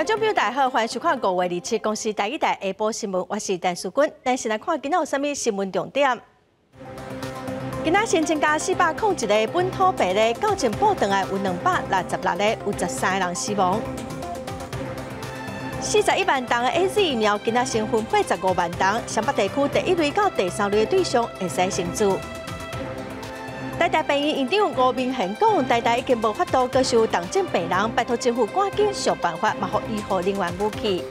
观众朋友大家好，欢迎收看五月二七公司第一台下播新闻，我是陈淑君。但是来看今日有什么新闻重点？今仔新增加四百零一个本土病例，到前报等下有两百六十六个，有十三人死亡。四十一万档的 A Z 疫苗，今仔先分配十五万档，上北地区第一类到第三类的对象会使先做。台大病院院长吴明贤讲，台大已经无法度接受重症病人，拜托政府赶紧想办法，嘛好医护人员武器。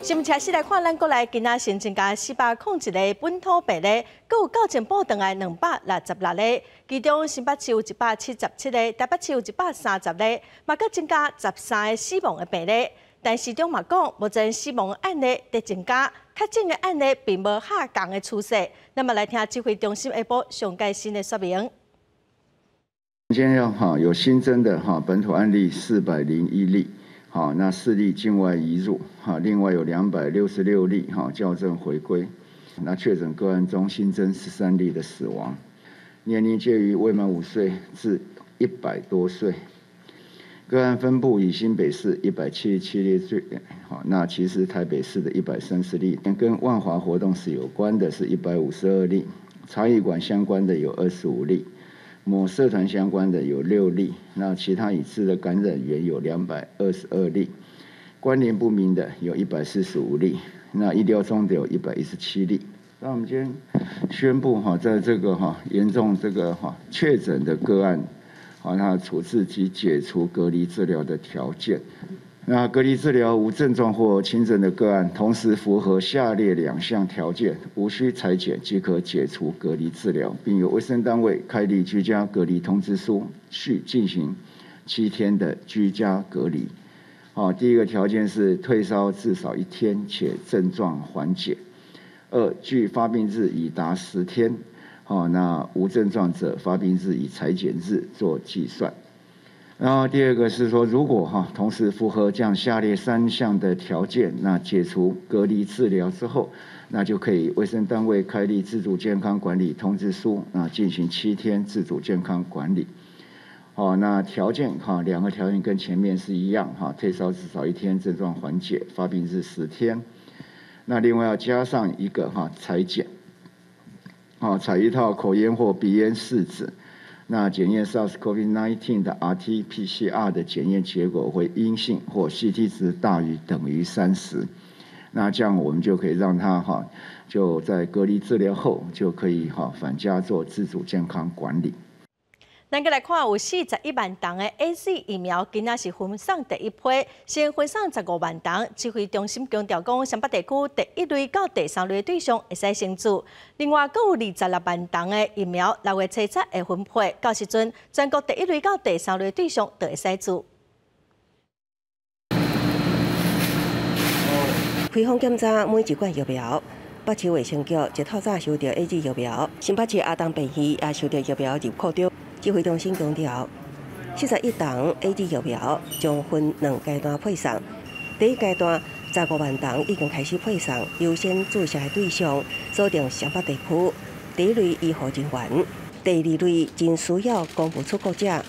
新闻车先来看，咱国内今仔新增加四百零一个本土病例，各有九千报等来两百六十六例，其中新北市有一百七十七个，台北市有一百三十例，嘛搁增加十三个死亡的病例。但市长嘛讲，目前死亡案例在增加，确诊的案例并无下降的趋势。那么来听指挥中心下晡上盖新的说明。今天要哈有新增的哈本土案例四百零一例，好那四例境外移入，哈另外有两百六十六例哈校正回归，那确诊个案中新增十三例的死亡，年龄介于未满五岁至一百多岁。个案分布以新北市一百七十七例最好，那其实台北市的一百三十例，跟万华活动史有关的是一百五十二例，茶艺馆相关的有二十五例，某社团相关的有六例，那其他已知的感染源有两百二十二例，关联不明的有一百四十五例，那医疗中的有一百一十七例。那我们今天宣布哈，在这个哈严重这个哈确诊的个案。好，那处置及解除隔离治疗的条件。那隔离治疗无症状或轻症的个案，同时符合下列两项条件，无需裁剪即可解除隔离治疗，并由卫生单位开立居家隔离通知书，去进行七天的居家隔离。好，第一个条件是退烧至少一天且症状缓解。二，距发病日已达十天。哦，那无症状者发病日以裁剪日做计算。然后第二个是说，如果哈同时符合这样下列三项的条件，那解除隔离治疗之后，那就可以卫生单位开立自主健康管理通知书，那进行七天自主健康管理。哦，那条件哈两个条件跟前面是一样哈，退烧至少一天，症状缓解，发病日十天。那另外要加上一个哈裁剪。啊，采一套口咽或鼻咽试纸，那检验 SARS-CoV-19 的 RT-PCR 的检验结果为阴性或 CT 值大于等于三十，那这样我们就可以让他哈就在隔离治疗后就可以哈返家做自主健康管理。咱个来看，有四十一万档的 A C 疫苗，今仔是分送第一批，先分送十五万档。指挥中心强调讲，上北地区第一类到第三类对象会使先做。另外，各有二十六万档的疫苗，六月七七会分配，到时阵全国第一类到第三类对象都会使做。开放检查每一罐疫苗，北市卫生局一套早收到 A G 疫苗，新北市阿东病院也收到疫苗入库中。指挥中心强调，七十一档 A D 疫苗将分两阶段配送。第一阶段十五万档已经开始配送，优先注射的对象锁定湘北地区第一类医护人员，第二类真需要公务出国者，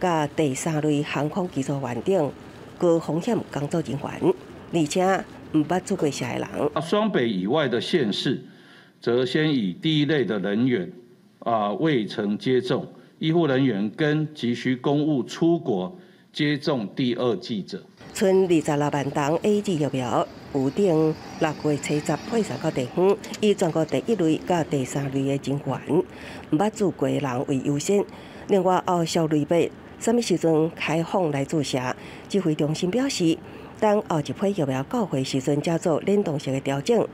甲第三类航空技术员等高风险工作人员，而且毋捌出过社的人。双北以外的县市，则先以第一类的人员啊未曾接种。医护人员跟急需公务出国接种第二剂者，存二十六万档 A 级疫苗，预定六月七十配送到地方，以全国第一类甲第三类的人员，毋捌注过人为优先。另外，后小类别什么时阵开放来注射？指挥中心表示，等后一批疫苗到货时阵，才做联动式的调整。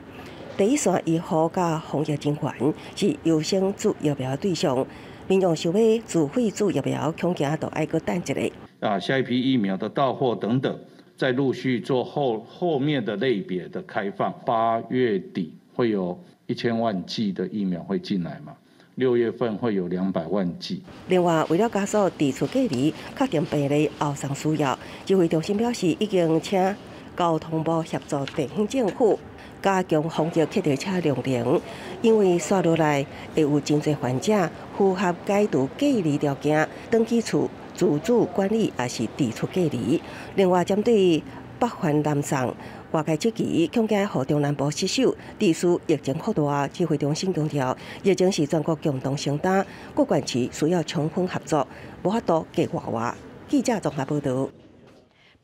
第一线医护甲防疫人员是优先注疫苗对象。民众想要自费注疫苗，恐惊都爱个等一下。啊，下一批疫苗的到货等等，再陆续做后后面的类别的开放。八月底会有一千万剂的疫苗会进来嘛？六月份会有两百万剂。另外，为了加速提出隔离，确定病例后上需要，指挥中心表示已经请交通部协助地方政府。加强防疫客车量能，因为落来会有真侪患者符合解除隔离条件，登记处自主管理，也是提出隔离。另外，针对北环南上，外界积极恐惊和中南部失守，地区疫情扩大，指挥中心强调，疫情是全国共同承担，各管区需要充分合作，无法度计划外。记者综合报道。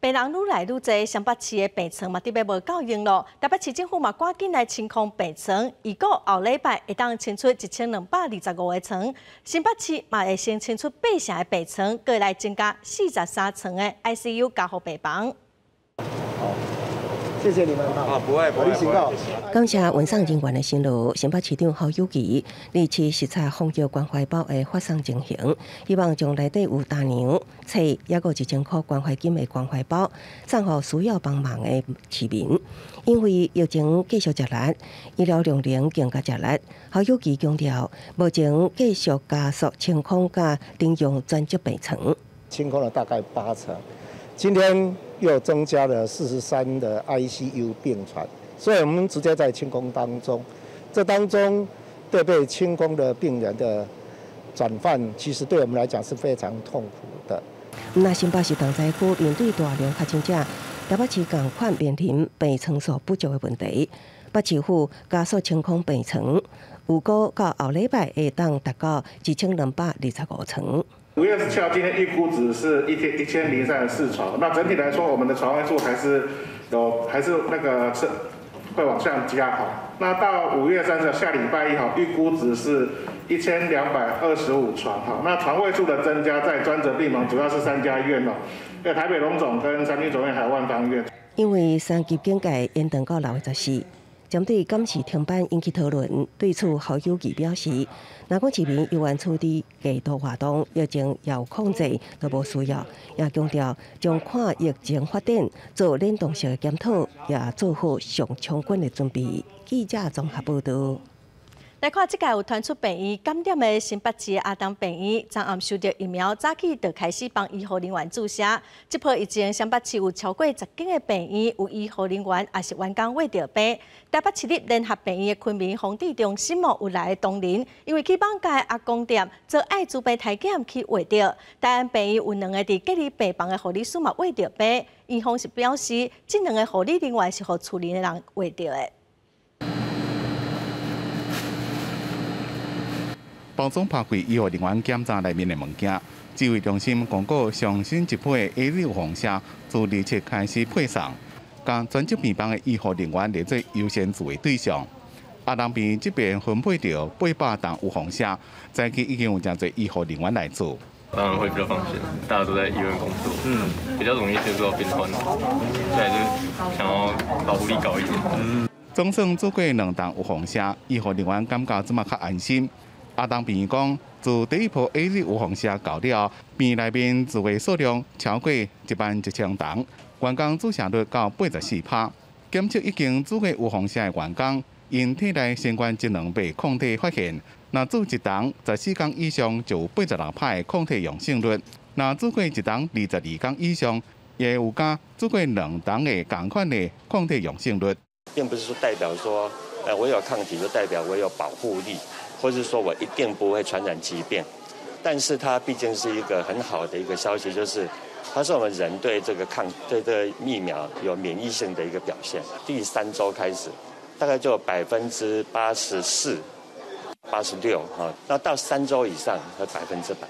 病人愈来愈多，上北市的病床嘛，特别无够用咯。台北市政府嘛，赶紧来清空病床，预告后礼拜会当清出一千两百二十五个床。新北市嘛会先清出八成的病床，过来增加四十三床的 ICU 加护病房。谢谢你们啊！不会，不会，不会。感谢文上人员的辛劳，新北市长侯友谊立即视察防疫关怀包的发送情形，希望将内底有大牛、菜，也个一千块关怀金的关怀包送予需要帮忙的市民。因为疫情继续接力，医疗量能更加接力，侯友谊强调，目前继续加速清空加利用专职病床，清空了大概八成。今天又增加了四十三的 ICU 病床，所以我们直接在清空当中。这当中对被清空的病人的转换，其实对我们来讲是非常痛苦的。那新北市同灾区面对大量确诊者，台北市赶快面临病床所不足的问题，北市府加速清空病床，预估到后礼拜会当达到一千两百二十五床。五月十七号，今天预估值是一天一千零三十四床。那整体来说，我们的床位数还是有，还是那个是会往上加哈。那到五月三十下礼拜一哈，预估值是一千两百二十五床哈。那床位数的增加，在专责病房主要是三家医院哦，在台北龙总跟三军总院还有万方医院。因为三级警戒延长到六月十四。针对今次停班引起讨论，对此侯友谊表示，若果市民有愿处的街道活动，疫情要控制都无需要，也强调将看疫情发展做联动性的检讨，也做好上充分的准备。记者综合报道。来看，即届有传出病院感染的新北市阿东病院，昨暗收到疫苗，早起就开始帮医护人员注射。即波已经新北市有超过十间的病院有医护人员也是员工为着病。台北市立联合病院的昆明防治中心莫有来同仁，因为去帮家阿公店做爱滋病体检去为着。台安病院有两个伫隔离病房的护理师嘛为着病，医方是表示，即两个护理人员是互处理的人为着的。包装拍开医护人员检查内面的物件，指挥中心公告上新一批 A 六防射自二七开始配送，将专职病房的医护人员列作优先注意对象。阿东边这边分配到八百档无防射，早期已经有真侪医护人员来做。当然会比较放心，大家都在医院工作，嗯，比较容易接触到病患，所以就想要保护力高一点。嗯，总算做过两档无防射，医护人员感觉这么较安心。阿东平讲，自第一波 A 类无防射到了，病内面住位数量超过一万一千人，员工注射率到八十四趴。检测已经做过无防射的员工，因体内新冠机能被抗体发现，那做一档十四天以上就八十六趴的抗体阳性率，那做过一档二十二天以上，也有加做过两档的同款的抗体阳性率，并不是说代表说，呃，我有抗体就代表我有保护力。或是说我一定不会传染疾病，但是它毕竟是一个很好的一个消息，就是它是我们人对这个抗对这个疫苗有免疫性的一个表现。第三周开始，大概就百分之八十四、八十六哈，那到三周以上和百分之百。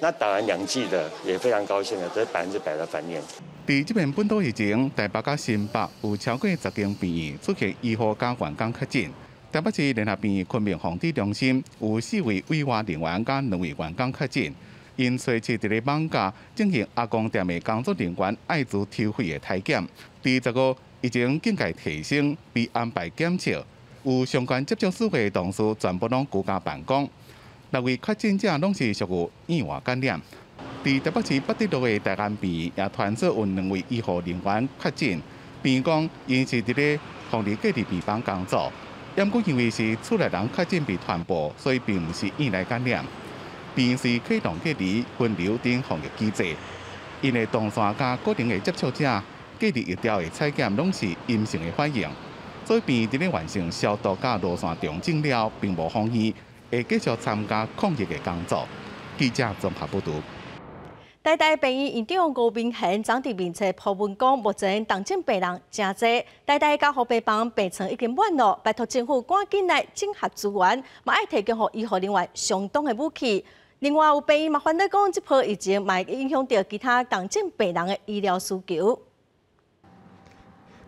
那打完两剂的也非常高兴的，这是百分之百的反应。在这边本土疫情，台北加新北有超过十间病院出现医护加员工确诊。台北市联合病昆明防治中心有四位委外人员加两位员工确诊，因随即伫咧网架进行阿公店的工作人员艾滋抽血的体检，第十个已经境界提升，被安排检测，有相关接触史的同事全部拢居家办公。六位确诊者拢是属于意外感染。伫台北市北地路的大安病也传出有两位医护人员确诊，病讲因是伫咧防疫隔离病房工作。因过因为是出来人确诊被传播，所以并不是院内感染。平时启动隔离、分流等防疫机制，因为动山加固定的接触者隔离一条的采检拢是阴性的反应，所以病伫咧完成消毒加路线重整了，并无风险，会继续参加抗疫的工作。记者综合报道。台大病院院长吴明贤张伫面册铺文讲，目前重症病人真多，台大加护病房病床已经满了，拜托政府赶紧来整合资源，嘛要提供予医护人员相当的武器。另外有病院嘛，反对讲这波疫情嘛影响到其他重症病人的医疗需求。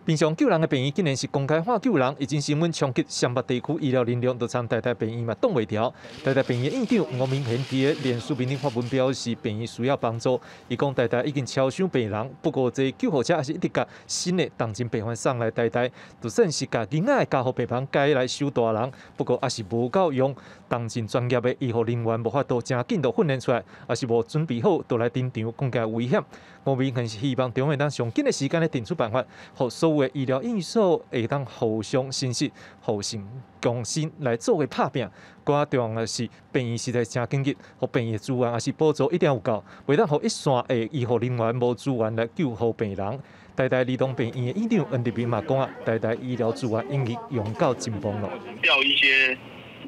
平常救人的病院竟然是公开化救人，已经新闻冲击湘北地区医疗能量，都参台大病院嘛挡袂牢。台大病院院长吴明贤伫个连署病人发文表示，病院需要帮助。伊讲台大已经超伤病人，不过这救护车还是一直甲新的重症病患送来台大，就算是甲囡仔的家护病房。改来收大人，不过也是无够用。重症专业的医护人员无法度真紧就训练出来，也是无准备好，都来顶场，更加危险。吴明贤是希望中央当上紧的时间来定出办法，互所有的医疗因素会当互相信息、互相共心来作为拍拼。更重要的是，病院实在真紧急，互病院资源也是补助一定有够，袂当互一线的医护人员无资源来救护病人。台大儿童病院的院长恩迪斌嘛讲啊，台大医疗资源已经用到紧绷了。调一些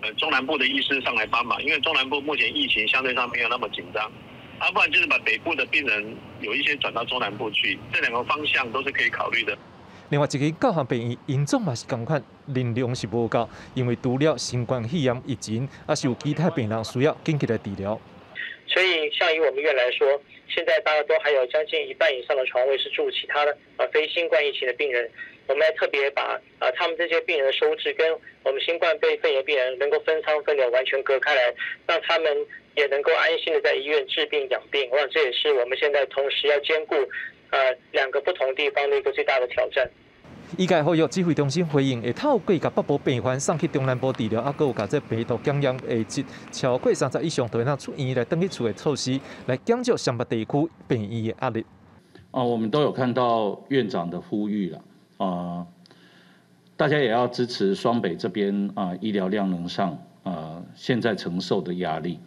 呃中南部的医师上来帮忙，因为中南部目前疫情相对上没有那么紧张。啊，不然就是把北部的病人有一些转到中南部去，这两个方向都是可以考虑的。另外一个各项病院，严重嘛是共款，人量是无够，因为除了新冠肺炎疫情，也是有其他病人需要紧急的治疗。所以，像以我们院来说，现在大概都还有将近一半以上的床位是住其他的呃非新冠疫情的病人。我们要特别把呃他们这些病人的收治跟我们新冠肺肺炎病人能够分仓分流完全隔开来，让他们。也能够安心的在医院治病养病，我想这也是我们现在同时要兼顾呃两个不同地方的一个最大的挑战。医界后药指挥中心回应，会透过甲北部病患送去中南部治疗，啊，有甲这病毒感染会及超过三十以上都能出院来登去厝的措施，来减少上北地区病院的压力。啊，我们都有看到院长的呼吁了，啊，大家也要支持双北这边啊医疗量能上啊现在承受的压力。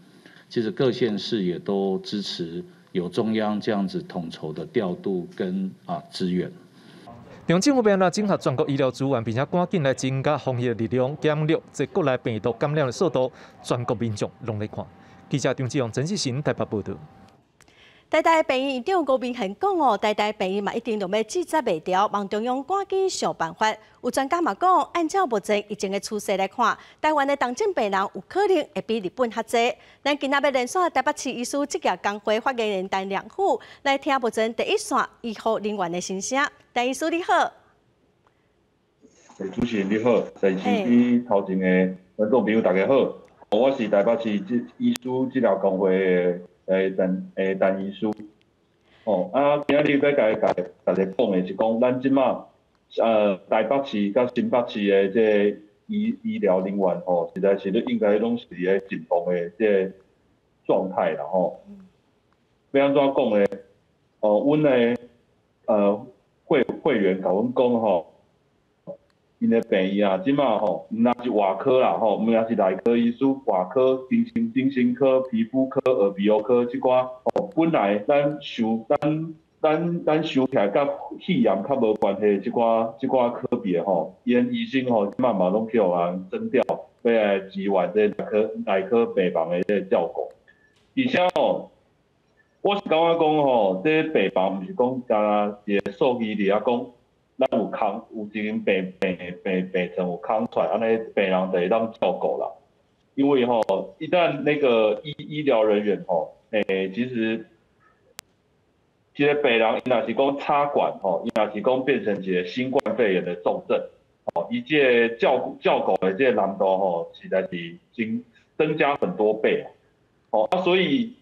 其实各县市也都支持有中央这样子统筹的调度跟啊资源。用政府边呢整合全国医疗资源，并且赶紧来增加防疫力量，减弱这国内病毒感染的速度，全国民众拢在看。记者张志勇、陈志新台北报道。台大病院院长吴明恒讲哦，台大病院嘛一定都要记载袂掉，望中央赶紧想办法。有专家嘛讲，按照目前疫情的趋势来看，台湾的重症病人有可能会比日本较济。咱今仔要连线台北市医师职业工会发言人陈良虎来听目前第一线医护人员的心声。陈医师你好，主持人你好，在市比头前的观众朋友大家好，我是台北市医医师治疗工会的。诶，陈诶，陈医师，哦，啊，今日要甲甲大家讲的是讲，咱即马呃，台北市甲新北市的这医医疗人员吼，实在是咧应该拢是咧紧绷的这状态啦吼。要安怎讲呢？哦，阮的呃会会员甲阮讲吼。因的病院啊，即马吼，毋那是外科啦吼，毋也是内科医师，外科、精神精神科、皮肤科、耳鼻喉科即寡吼，本来咱收咱咱咱收起来甲肺炎较无关系即寡即寡科别吼，因医生吼即马嘛拢去互人征调，要来支援这内科内科病房的这照顾。而且吼，我是感觉讲吼，这病房毋是讲加一个数据伫遐讲。咱有空有一间病病病病床有空出来，安尼病人就会当照顾啦。因为吼，一旦那个医医疗人员吼，诶，其实，即个病人伊若是讲插管吼，伊若是讲变成一个新冠肺炎的重症，吼，伊即个照顾照顾的即个难度吼，实在是增增加很多倍，哦那，所以。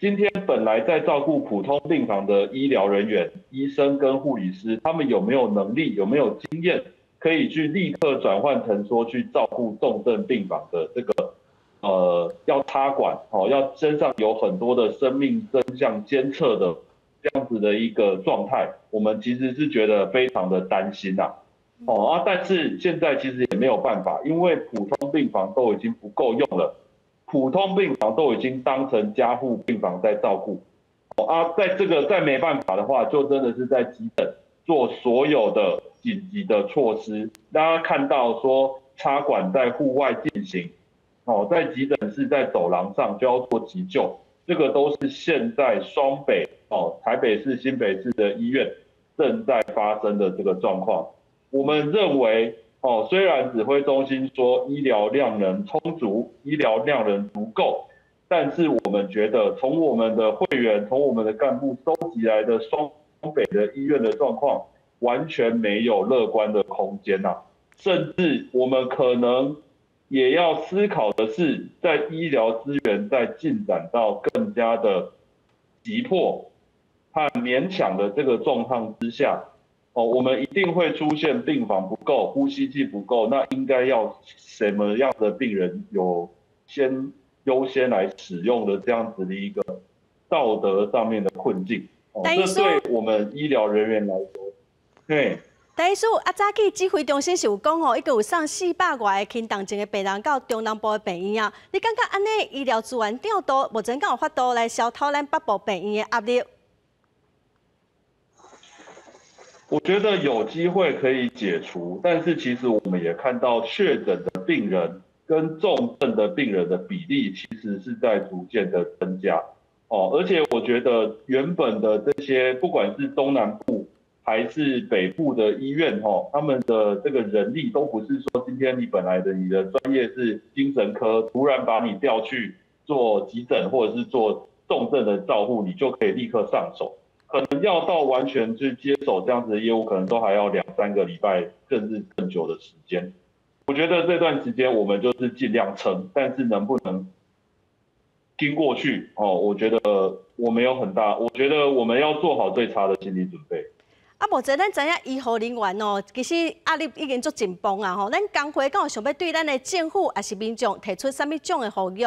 今天本来在照顾普通病房的医疗人员、医生跟护理师，他们有没有能力、有没有经验，可以去立刻转换成说去照顾重症病房的这个，呃，要插管哦，要身上有很多的生命真相监测的这样子的一个状态，我们其实是觉得非常的担心呐，哦啊，但是现在其实也没有办法，因为普通病房都已经不够用了。普通病房都已经当成加护病房在照顾，啊，在这个再没办法的话，就真的是在急诊做所有的紧急的措施。大家看到说插管在户外进行，哦，在急诊室在走廊上就要做急救，这个都是现在双北哦，台北市、新北市的医院正在发生的这个状况。我们认为哦，虽然指挥中心说医疗量能充足，医疗量能足够，但是我们觉得从我们的会员、从我们的干部收集来的双北的医院的状况，完全没有乐观的空间呐，甚至我们可能。也要思考的是，在医疗资源在进展到更加的急迫和勉强的这个状况之下，哦，我们一定会出现病房不够、呼吸器不够，那应该要什么样的病人有先优先来使用的这样子的一个道德上面的困境，哦，这对我们医疗人员来说，对。第一次啊，早起指挥中心是有讲吼，一共有送四百外个轻重症的病人到中南部的病院啊。你感觉安尼医疗资源调度，目前敢有法度来消透咱北部病院的压力？我觉得有机会可以解除，但是其实我们也看到确诊的病人跟重症的病人的比例其实是在逐渐的增加哦。而且我觉得原本的这些，不管是东南部。还是北部的医院哈，他们的这个人力都不是说今天你本来的你的专业是精神科，突然把你调去做急诊或者是做重症的照护，你就可以立刻上手。可能要到完全去接手这样子的业务，可能都还要两三个礼拜，甚至更久的时间。我觉得这段时间我们就是尽量撑，但是能不能听过去哦？我觉得我没有很大，我觉得我们要做好最差的心理准备。啊，目前咱知影医护人员哦，其实压力已经足紧绷啊吼。咱工会敢有想要对咱的政府还是民众提出什么种的呼吁？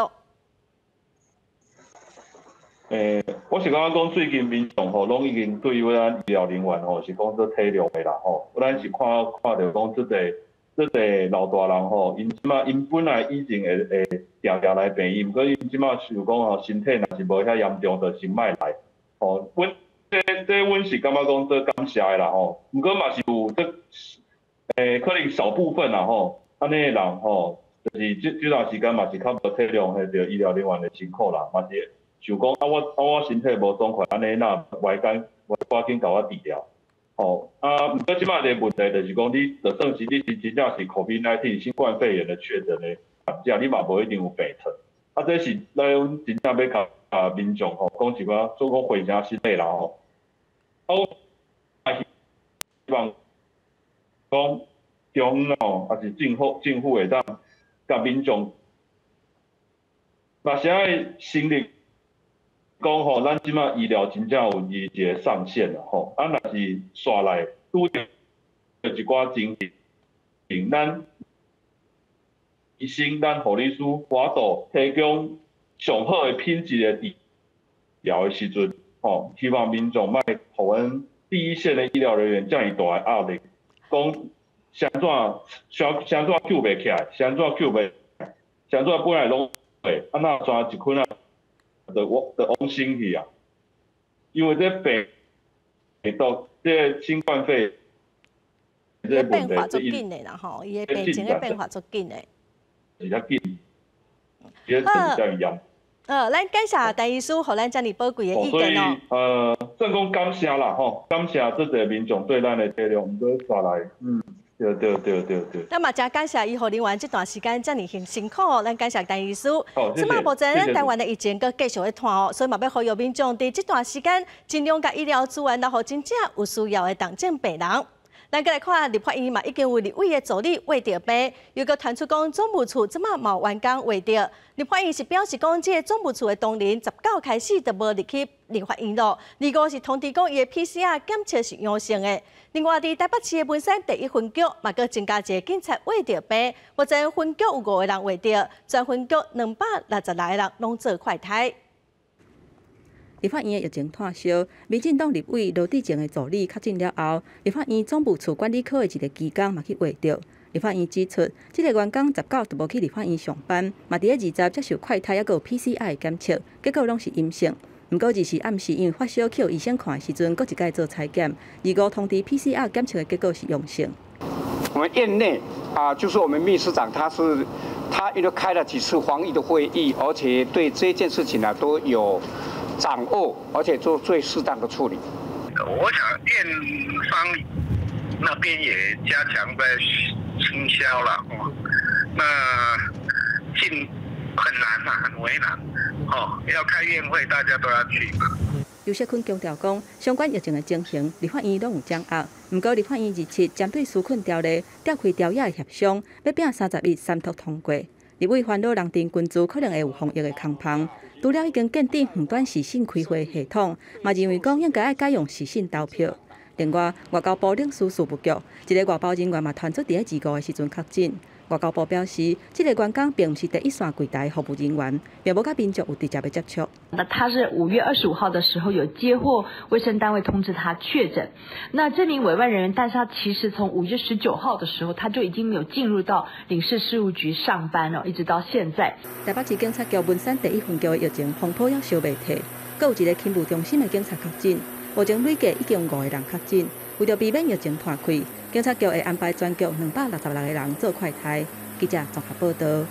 诶，我是感觉讲最近民众吼，拢已经对于咱医疗人员吼是讲做体谅的啦吼。咱是看看到讲即个即个老大人吼，因即马因本来以前会会定定来病院，毋过因即马是讲吼身体若是无遐严重，就先卖来吼。阮这这，阮是感觉讲这感谢的啦吼，毋过嘛是有这，诶，可能少部分啦吼，安尼的人吼，就是这这段时间嘛是较无体谅迄个医疗人员的辛苦啦，嘛是就讲啊我啊我身体无爽快，安尼那外间我赶紧甲我治疗，吼啊，毋过即摆个问题就是讲，你就算是你是真正是 COVID-19 新冠肺炎的确诊的，即你嘛无一定有病痛，啊，这是咱真正要甲啊民众吼讲一寡做讲回家心态啦吼。希望讲中央哦，还是政府政府会当甲民众，嘛是爱心力讲吼，咱即马医疗真正有伊一个上限啦吼，啊若是刷来拄着一寡情形，咱医生、咱护理师、法度提供上好的品质的治疗的时阵。吼，希望民众卖互阮第一线的医疗人员遮尔大的压力，讲想怎想想怎救袂起来，想怎救袂，想怎本来拢会，啊那抓一困啊，就我就往心去啊，因为这病，到这新冠肺炎，这变化足紧的啦吼，伊的病情的变化足紧的，比较紧，也是比较严。呃，咱感谢戴医师，和咱这里宝贵的意见哦。呃，正讲感谢啦吼，感谢这个民众对咱的体谅，唔过刷来，嗯，对对对对对。那么，真感谢医护人员这段时间遮尔辛辛苦，咱感谢陈医师。好，谢谢。目前咱台湾的疫情搁继续在拖哦，所以嘛要呼吁民众伫这段时间尽量甲医疗资源，然后真正有需要的重症病人。咱再来看立法院嘛，已经为立委的助理画着碑，又搁传出讲总务处即马冇完工画着。立法院是表示讲，即个总务处的同仁十九开始就无入去立法院咯。二个是通知讲，伊的 PCR 检测是阳性的。另外，伫台北市的文山第一分局嘛，搁增加一个警察画着碑，目前分局有五个人画着，全分局两百六十来个人拢做快筛。立法院的疫情炭烧，民进党立委罗志前的助理确诊了后，立法院总部处管理科的一个机工嘛去划掉。立法院指出，这个员工十九都无去立法院上班，嘛伫咧二十接受快筛，抑个 PCR 检测，结果拢是阴性。毋过就是暗时因为发烧去医生看的时阵，搁一届做裁检，二五通知 PCR 检测的结果是阳性。我们院内啊，就是我们秘书长，他是他也都开了几次防疫的会议，而且对这件事情呢都有掌握，而且做最适当的处理。我想电商那边也加强在倾销了，哦，那进很难呐，很为难，哦，要开宴会大家都要去嘛。刘锡坤强调讲，相关疫情的情形，立法院拢有掌握。不过，立法院日前针对纾困条例召开调解协商，要拼三十日三读通过。立委烦恼人丁君主可能会有防疫的空棚，除了已经建定远端视讯开会系统，嘛认为讲应该要改用视讯投票。另外，外交部领事事务局一个外包人员嘛传出伫咧自雇的时阵确诊。外交部表示，这个员工并不是第一线柜台服务人员，并无甲民众有直接的接触。那他是五月二十五号的时候有接获卫生单位通知他确诊。那这名委外人员，但是他其实从五月十九号的时候，他就已经没有进入到领事事务局上班了，一直到现在。台北市警察局文山第一分局的疫情风波要小未退，各有一个勤务中心的警察确诊，目前累计已经五个人确诊。为了避免疫情传开。警察局会安排全局两百六十六个人做快筛。记者综合报道。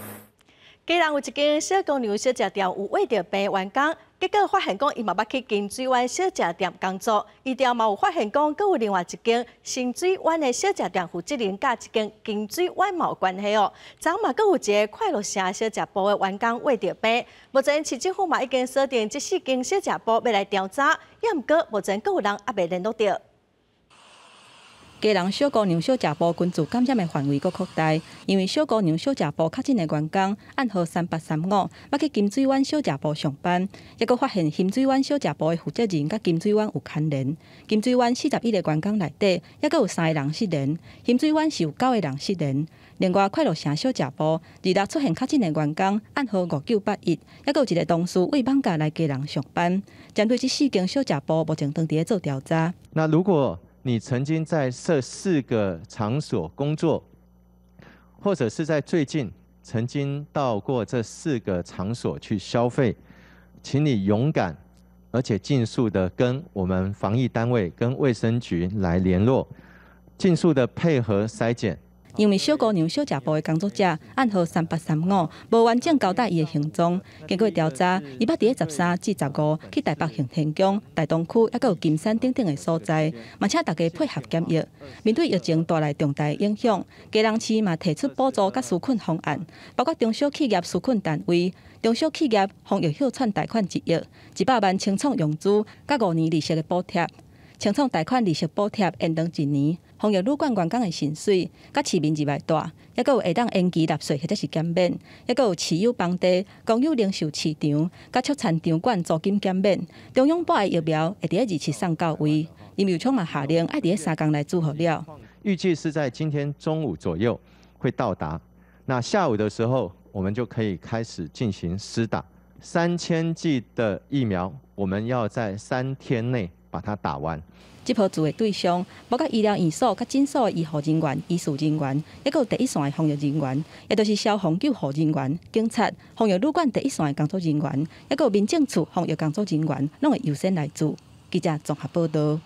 既然有一间小公牛小食店有为着病员工，结果发现讲伊嘛捌去金水湾小食店工作，伊调嘛有发现讲，阁有另外一间新水湾的小食店负责人，甲一间金水湾有关系哦。昨嘛阁有一个快乐城小食部的员工为着病，目前市政府嘛已经锁定这四间小食部要来调查，也毋过目前阁有人还未联络到。家人小姑娘小食部关注感染的范围搁扩大，因为小姑娘小食部确诊的员工暗号三八三五，要去金水湾小食部上班，也搁发现金水湾小食部的负责人甲金水湾有牵连。金水湾四十一个员工内底，也搁有三个人失联，金水湾是有九个人失联。另外，快乐城小食部二日出现确诊的员工暗号五九八一，也搁有一个同事为放假来家人上班。针对这四间小食部，目前当地做调查。那如果你曾经在这四个场所工作，或者是在最近曾经到过这四个场所去消费，请你勇敢而且尽速的跟我们防疫单位、跟卫生局来联络，尽速的配合筛检。因为小姑娘小食部的工作者暗号三八三五，无完整交代伊的行踪。经过调查，伊捌伫咧十三至十五去台北行天宫、大东区，还有金山等等的所在，嘛请大家配合检疫。面对疫情带来重大影响，家人市嘛提出补助甲纾困方案，包括中小企业纾困单位、中小企业防疫 hiệu 串贷款一亿、一百万清创融资、甲五年利息的补贴。清创贷款利息补贴延长一年。防疫旅馆员工的薪水，甲市民之外大，也阁有会当延期纳税或者是减免，也阁有持有房地、公有零售市场、甲出餐场馆租金减免。中央部的疫苗会伫二七上到位，林有昌嘛下令爱伫三工来做好了。预计是在今天中午左右会到达，那下午的时候我们就可以开始进行施打三千剂的疫苗，我们要在三天内把它打完。这波做的对象，包括医疗院所、甲诊所的医护人员、医术人员，也有第一线的防疫人员，也都是消防救护人员、警察、防疫旅馆第一线的工作人员，也有民政处防疫工作人员，拢会优先来做。记者综合报道。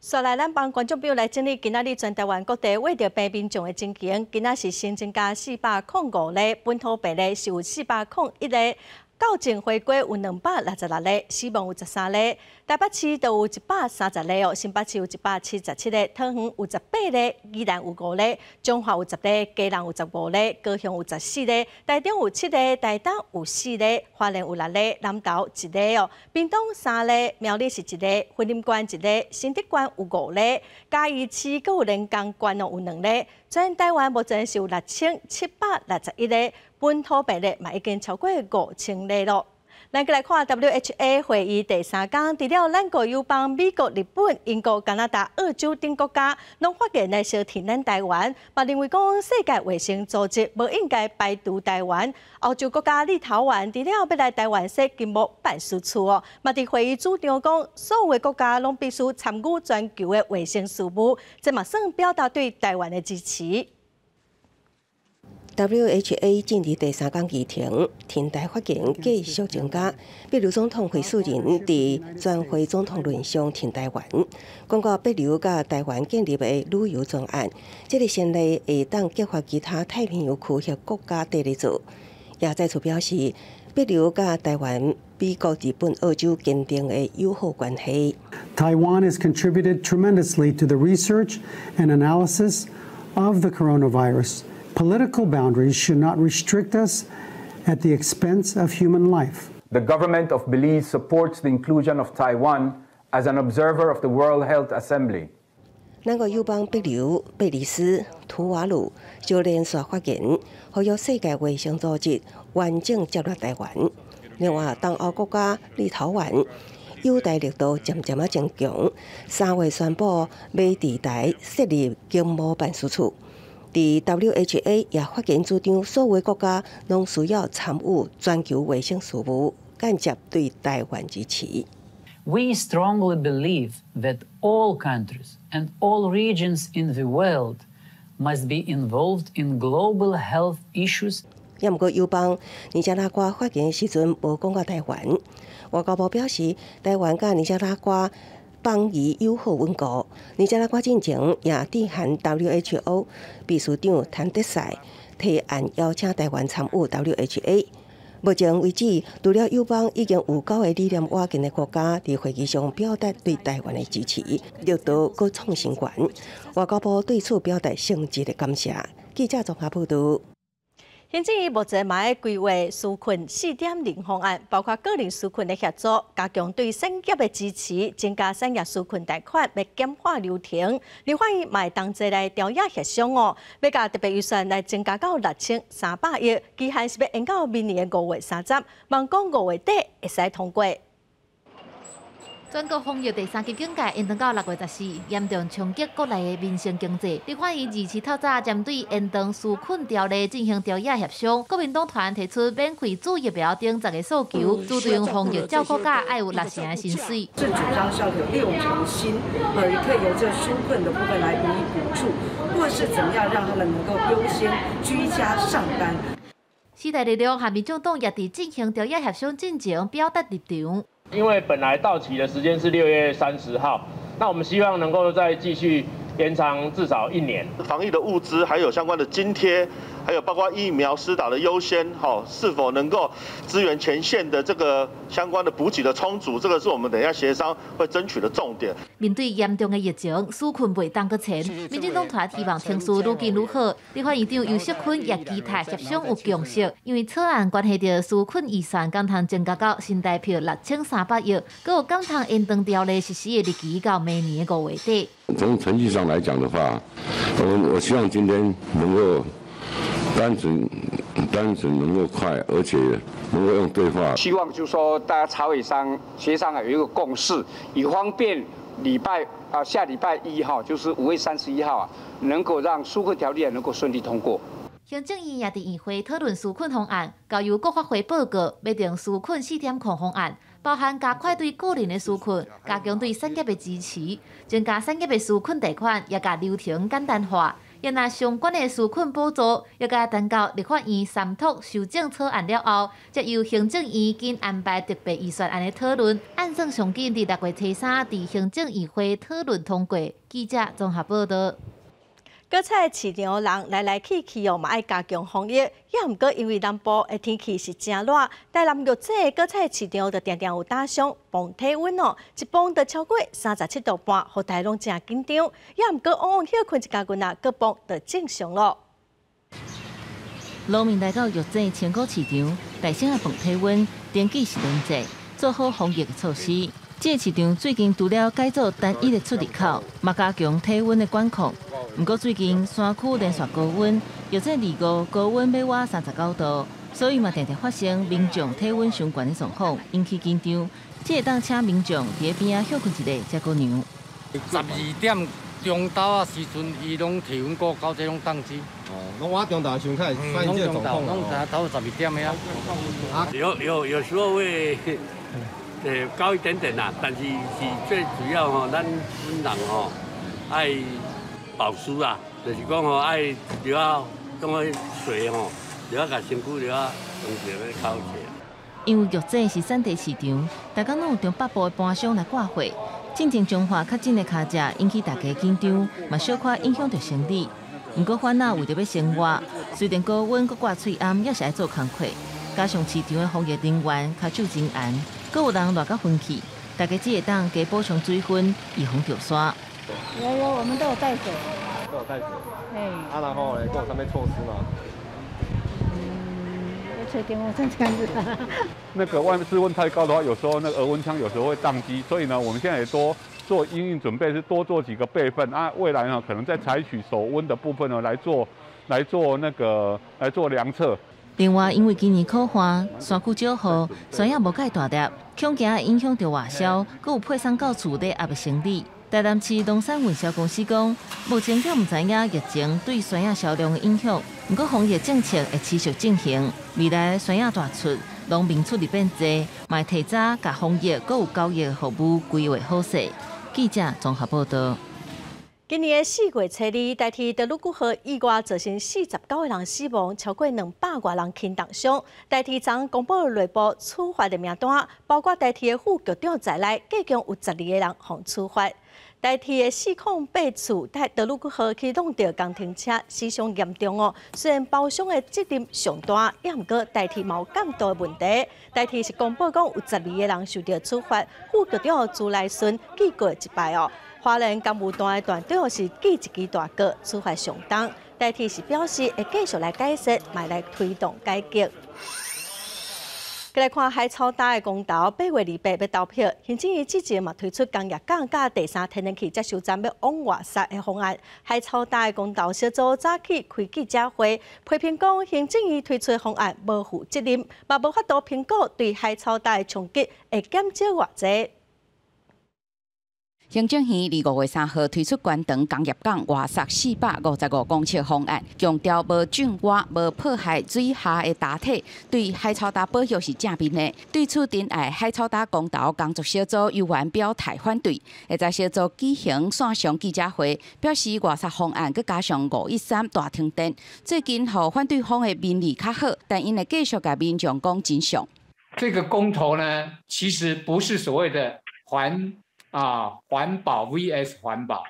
再来，咱帮观众朋友来整理今仔日全台湾各地为着病民众的情形。今仔是新增加四百零五例本土病例，是有四百零一例。到前回归有两百六十六例，死亡有十三例。台北市都有一百三十例哦，新北市有一百七十七例，桃园有十八例，宜兰有五例，中华有十例，嘉南有十五例，高雄有十四例，台中有七例，台东有四例，花莲有六例，南投一例哦，屏东三例，苗栗是一例，云林县一例，新竹县有五例，嘉义市有连江县哦有两例。全台湾目前是有六千七百六十一例。本土病例嘛已经超过五千例咯。咱再来看 WHA 会议第三天，除了咱国友邦美国、日本、英国、加拿大、澳洲等国家拢发现来小提咱台湾，嘛认为讲世界卫生组织无应该排除台湾。澳洲国家立陶宛除了要来台湾设金木办事处哦，嘛伫会议主张讲，所有的国家拢必须参与全球的卫生事务，这嘛算表达对台湾的支持。WHA 进入第三港议程，天台发言继续增加。秘鲁总统会数人伫全会总统论上停台湾，讲到秘鲁甲台湾建立的旅游专案，这个先例会当激发其他太平洋区域国家得力做。也再次表示，秘鲁甲台湾比国日本、澳洲坚定的友好关系。Taiwan has contributed tremendously to the research and analysis of the coronavirus. Political boundaries should not restrict us at the expense of human life. The government of Belize supports the inclusion of Taiwan as an observer of the World Health Assembly. 咱个友邦秘鲁、贝里斯、图瓦鲁就连续发言，呼吁世界卫生组织完整接纳台湾。另外，东欧国家立陶宛友台力度渐渐啊增强，三月宣布美伫台设立经贸办事处。 伫 WHA 也发言主张，所有国家拢需要参与全球卫生事务，间接对台湾支持。We strongly believe that all countries and all regions in the world must be involved in global health issues. 也毋过，友邦尼加拉瓜发言时阵无讲到台湾。外交部表示，台湾甲尼加拉瓜。邦谊友好稳固，尼加拉瓜进前也致函 WHO 秘书长谭德赛，提案邀请台湾参与 WHA。目前为止，除了友邦，已经有九个理念瓦近的国家伫会议上表达对台湾的支持，力度各创新馆。外交部对此表达诚挚的感谢。记者综合报道。行政院目前嘛在规划纾困四点零方案，包括个人纾困的协助，加强对产业的支持，增加产业纾困贷款要简化流程。立法院嘛会同齐来调研协商哦，要加特别预算来增加到六千三百亿，期限是要延到明年的五月三十，望讲五月底会使通过。全国防疫第三级警戒延长到六月十四，严重冲击国内的民生经济。立法院二次透早针对延长纾困条例进行调研协商，国民党团提出免费注疫苗等十个诉求，主张防疫照顾价要有六成的薪水。是主张是要有六成薪，呃，也可以由这纾困的部分来予以补助，或是怎么样让他们能够优先居家上班。四大力量和民众党也伫进行调研协商进程表达立场。因为本来到期的时间是六月三十号，那我们希望能够再继续延长至少一年。防疫的物资还有相关的津贴。还有包括疫苗施打的优先，哈，是否能够支援前线的这个相关的补给的充足，这个是我们等一下协商会争取的重点。面对严重的疫情，纾困未当搁前，民进党团希望情绪愈近愈好。立法院长尤锡坤也期待协商有共识，因为草案关系到纾困预算，刚通增加到新台票六千三百亿，搁有刚通延长条例实施的日期到明年的五月底。从程序上来讲的话，我我希望今天能够。单纯，单纯能够快，而且能够用对话。希望就是说，大家茶委商协商啊，有一个共识，以方便礼拜啊下礼拜一号，就是五月三十一号啊，能够让纾困条例能够顺利通过。行政院也伫议会讨论纾困方案，交由国发会报告，拟定纾困四点控方案，包含加快对个人的纾困，加强对产业的支持，增加产业的纾困贷款，也甲流程简单化。也拿相关的纾困补助，要甲等到立法院三读修正草案了后，则由行政院经安排特别预算案的讨论，按算上紧伫六月初三伫行政议会讨论通过。记者综合报道。各菜市场的人来来去去哦，嘛爱加强防疫。也毋过因为南部的天气是真热，台南玉这各菜市场就常常有打伤防体温哦，一碰就超过三十七度半，互大拢真紧张。也毋过往往休困一家棍啊，各碰就正常咯。农民来到玉这千果市场，大声的防体温，登记是轮制，做好防疫的措施。这市场最近除了改造单一的出入口，嘛加强体温的管控。不过最近山区连续高温，又在二五高温要挖三十九度，所以嘛常常发生民众体温上悬的状况，引起紧张。这会当请民众伫边啊休困一下才过牛。十二点中昼啊时阵，伊拢体温高，到这拢当机。哦，拢我中昼上开始发现这状况。拢到十二点的啊。有有有时候会。呃，高一点点啦，但是是最主要吼，咱本人吼爱保湿啊，就是讲吼爱要用个水吼，了甲身躯了用水来烤起。因为玉井是产地市场，大家拢有从北部的搬商来挂货，进前中化较真的卡价引起大家紧张，嘛小可影响着生理。不过烦恼为着要生活，虽然高温搁挂喙暗，也是爱做工课。加上市场的防疫人员卡手真严，搁有人热到昏去，大家只会当加补充水分，以防掉沙。有有，我们都有带水。都有带水。嘿。啊，然后嘞，各有什么措施吗？嗯，要吹电风扇这样子。那个外面室温太高的话，有时候那个额温枪有时候会宕机，所以呢，我们现在也多做应应准备，是多做几个备份啊。未来呢，可能再采取手温的部分呢来做，来做那个来做量测。另外，因为今年可花山区少雨，山也无介大粒，恐惊影响到外销，佮有配送到厝底也未生理。台南市农产运销公司讲，目前还唔知影疫情对山野销量的影响，不过防疫政策会持续进行。未来山野大出，农民出力变多，卖提早甲防疫佮有交易服务规划好势。记者综合报道。今年的四月初二，代替德鲁古河意外造成四十九个人死亡，超过两百多人轻重伤。代替昨公布内部处罚的名单，包括代替的副局长在内，计共有十二个人被处罚。代替的四控八处在德鲁古河启动着工停车，死伤严重哦。虽然包厢的责任上大，也毋过代替冇监督的问题。代替是公布讲有十二个人受到处罚，副局长朱来顺记过一摆哦。华人干部团的团长是记一支大哥，处罚上当。代替是表示会继续来解释，买来推动改革。再来看海草大的公道，八月二八要投票，行政院之前嘛推出工业降价第三天然气接收站要往外撒的方案。海草大的公道小组早起开记者会，批评讲行政院推出的方案无负责任，嘛无法度评估对海草大的冲击会减少偌济。行政院二五月三号推出关长工业港外设四百五十五公尺方案，强调无种挖、无破坏水下的大体，对海草大保护是正面的。对此，တင်爱海草大公道工作小组有员表态反对，会在小组举行线上记者会，表示外设方案佮加上五一三大停电，最近和反对方的民意较好，但因会继续甲民众讲真相。这个公投呢，其实不是所谓的环。啊，环保 vs 环保，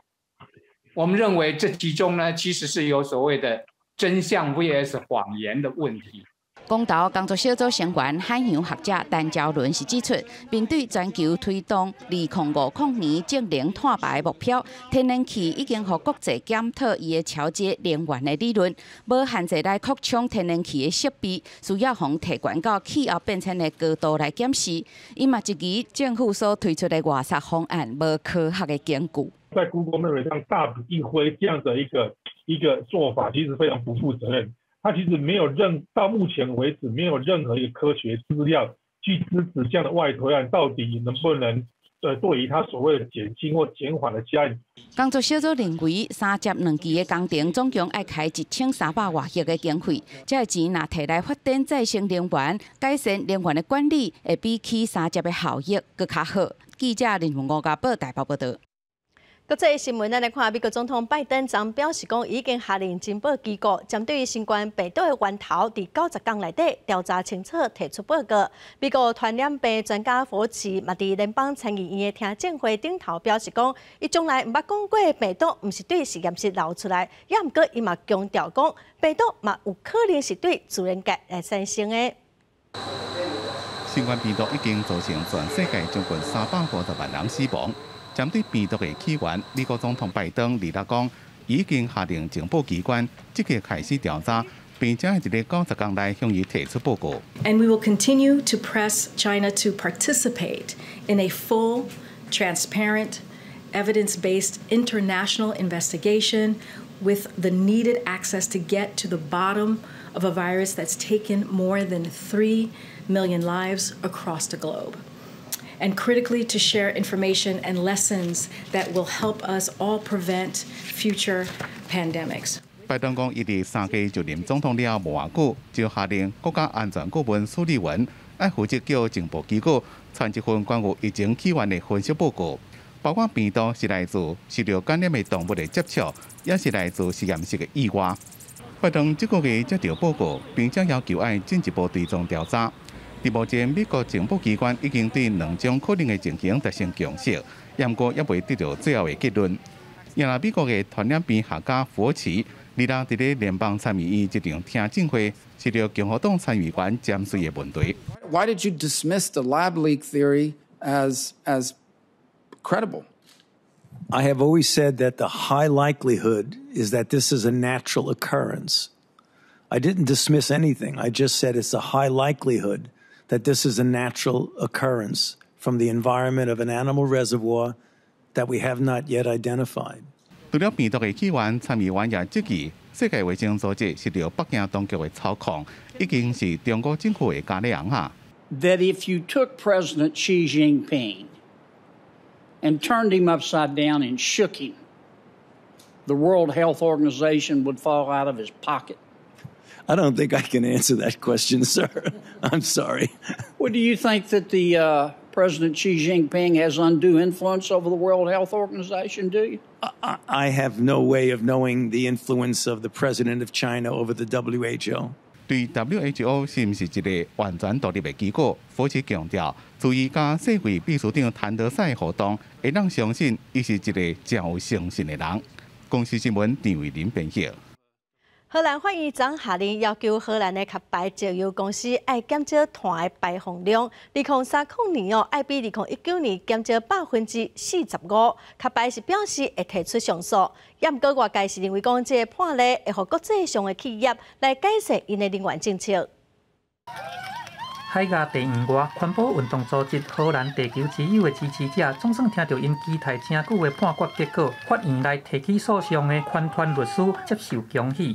我们认为这其中呢，其实是有所谓的真相 vs 谎言的问题。公道工作小组成员海洋学者陈昭伦是指出，面对全球推动二零五零年净零碳排目标，天然气已经和国际检讨伊的调节能源的理论，无限制来扩充天然气的设备，需要从提管到气候变迁的高度来检视。伊嘛质疑政府所推出的外设方案无科学的根据。在 Google 认为这样大笔一挥这样的一个一个做法，其实非常不负责任。它其实没有任到目前为止没有任何一个科学资料去支持这样的外推案到底能不能呃对于他所谓的减轻或减缓的加。工作小组认为，三接两期的工程总共要开一千三百万亿的经费，这钱若摕来发展再生能源、改善能源的管理，会比起三接的效益更较好。记者林文吴家报台报报道。国际新闻，咱来看，美国总统拜登昨表示讲，已经下令情报机构针对新冠病毒的源头，伫九十天内底调查清楚，提出报告。美国传染病专家福奇嘛，伫联邦参议院的听证会顶头表示讲，伊从来毋捌讲过病毒毋是对实验室流出来，也毋过伊嘛强调讲，病毒嘛有可能是对自然界来产生的。新冠病毒已经造成全世界将近三百五十万人死亡。针对病毒的起源，美国总统拜登二日讲，已经下令情报机关即刻开始调查，并且喺一个九十天内向伊提出报告。And we will continue to press China to participate in a full, transparent, evidence-based international investigation with the needed access to get to the bottom of a virus that's taken more than 3 million lives across the globe And critically to share information and lessons that will help us all prevent future pandemics. 拜登讲，伊伫三届就任总统了无偌久，就下令国家安全顾问苏利文爱负责叫情报机构传一份关于疫情起源的分析报告，包括病毒是来自受到感染的动物的接触，也是来自实验室的意外。拜登这个月接到报告，并且要求爱进一步追踪调查。伫目前，美国情报机关已经对两种可能的情形达成共识，不过也未得到最后的结论。原来美国的传染病学家福奇，二日伫咧联邦参议院一场听证会，是着共和党参议员詹瑞的问题。Why did you dismiss the lab leak theory as as credible? I have always said that the high likelihood is that this is a natural occurrence. I didn't dismiss anything. I just said it's a high likelihood that this is a natural occurrence from the environment of an animal reservoir that we have not yet identified. 除了病毒的起源，参议员也质疑世界卫生组织是着北京当局的操控，已经是中国政府的假两啊。That if you took President Xi Jinping and turned him upside down and shook him, the World Health Organization would fall out of his pocket. I don't think I can answer that question, sir. I'm sorry. Well, do you think that the uh, President Xi Jinping has undue influence over the World Health Organization? Do you? I, I have no way of knowing the influence of the president of China over the WHO. 对 WHO 是毋是一个完全独立的机构？福奇强调，注意甲世卫秘书长谭德赛活动，会让相信伊是一个真有诚信的人。公司新闻张伟林编辑。 荷兰法院将下令要求荷兰的壳牌石油公司爱减少碳的排放量，二零三零年哦，爱比二零一九年减少百分之四十五。壳牌是表示会提出上诉，也毋过外界是认为讲这个判例会互国际上的企业来改善因的能源政策。海牙地院外环保运动组织荷兰地球之友的支持者，总算听到因期待真久的判决结果，法院来提起诉讼的宽团律师接受恭喜。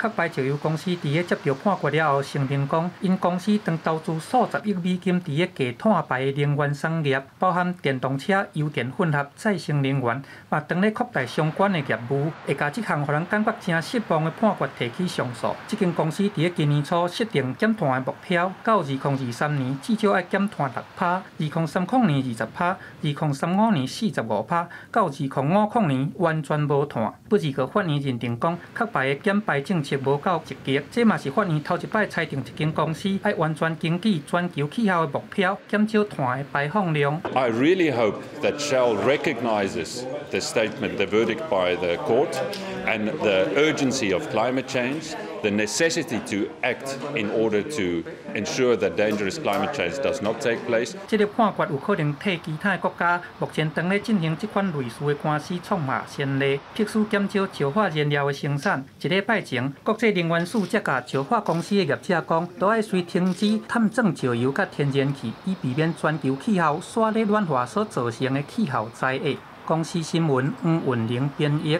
壳牌石油公司伫咧接到判决了后，承认讲因公司当投资数十亿美金伫咧低碳排能源产业，包含电动车、油电混合、再生能源，嘛当咧扩大相关的业务。会甲即项互人感觉真失望的判决提起上诉。即间公司伫咧今年初设定减碳的目标，到二零二三年至少要减碳六趴，二零三零年二十趴，二零三五年四十五趴，到二零五零年完全无碳。不二个法院认定讲，壳牌的减排政策无够积极，这嘛是法院头一摆裁定一间公司要完全经济全球气候的目标，减少碳的排放量。I really hope that Shell recognizes the statement, the verdict by the court. and the urgency of climate change, the necessity to act in order to ensure that dangerous climate change does not take place. 这个判决有可能替其他国家目前正在进行这款类似的官司创下先例，必须减少石化燃料的生产。一礼拜前，国际能源署则甲石化公司的业者讲，都要需停止探种石油甲天然气，以避免全球气候刷热暖化所造成的气候灾厄。公司新闻黄运玲编译。